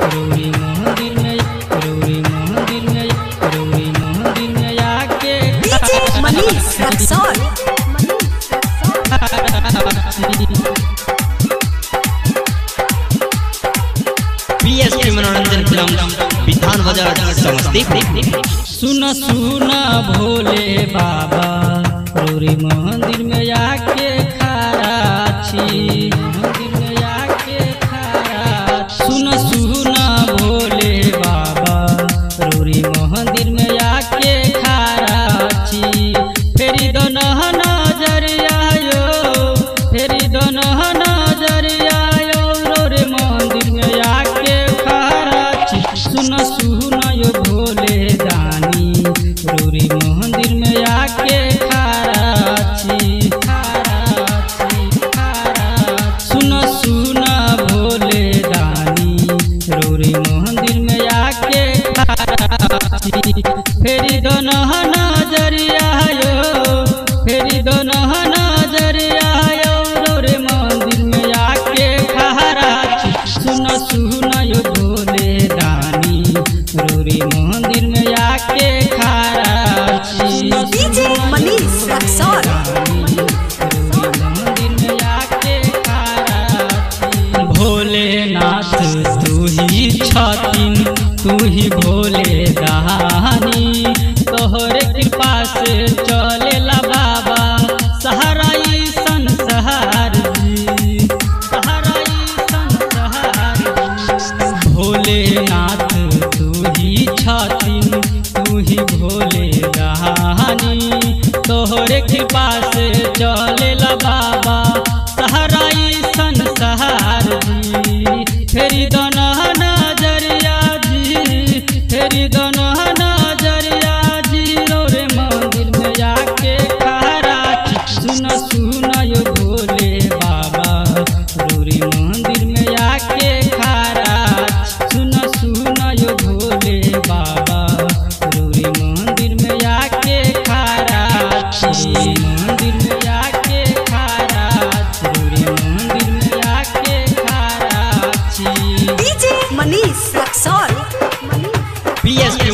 रौरी मंदिर में रौरी मंदिर में रौरी मंदिर में आके। डीजे मनीष रक्सौल। बीएसपी मनोरंजन फ़िल्म विधान बाज़ार समस्तीपुर। सुन सुन भोले बाबा रौरी मंदिर में आके सुन सुन यो भोले दानी रौरी मंदिर में आके खड़ा सुन सुन भोले दानी रौरी मंदिर में आके फेरी दो नज़रिया यो फेरी दो नज़रिया यो रौरे मंदिर में आके छी सुन सुन यो भोले दानी रौरी मंदिर में डीजे मनीष रक्सौल भोलेनाथ तू ही छथिन तू ही भोले दहानी तोहरे कृपा से ही भोले दहानी तोहरे कृपा से चलेला बाबा सहारा ई संसार जी। फेरी दोना नज़रिया जी, फेरी दोना नज़रिया जी। रे मंदिर में जाके छी। सुन सुन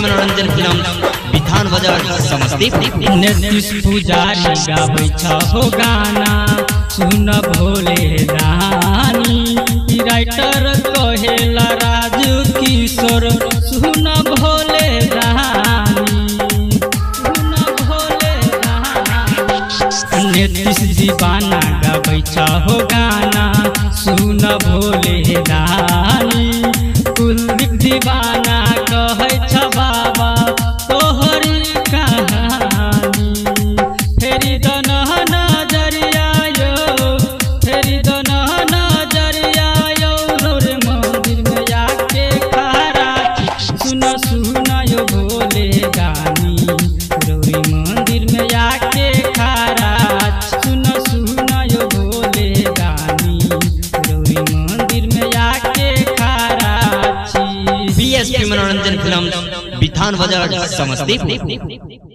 मनोरंजन फ़िल्म विधान बाज़ार समस्तीपुर। नीतीश पुजारी गाबै हो गाना सुन भोले दानी ई राइटर कहेला राजू किशोर नीतीश दीवाना गाबै हो गाना। सुन भोले दानी कुलदीप दीवाना कहै बाबा, तोहरी कहानी। फेरी दन नज़रिया यो दन नज़रिया मंदिर में सुन सुन यो भोले गानी रौरी मंदिर छी मनोरंजन फ़िल्म विधान बाज़ार समस्तीपुर